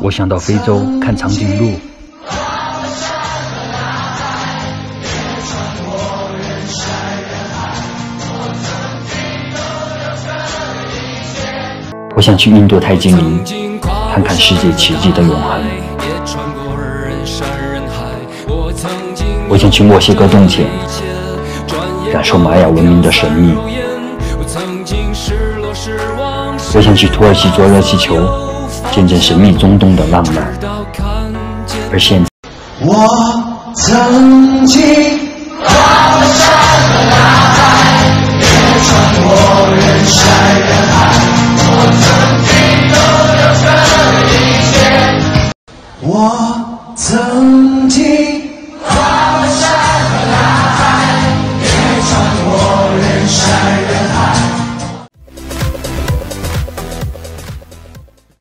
我想到非洲看长颈鹿。我想去印度泰姬陵，看看世界奇迹的永恒。我想去墨西哥洞前，感受玛雅文明的神秘。我想去土耳其坐热气球，见证神秘中东的浪漫。而现在，我曾经山和大海，也穿过人山人海。我曾经拥有一切，我曾经。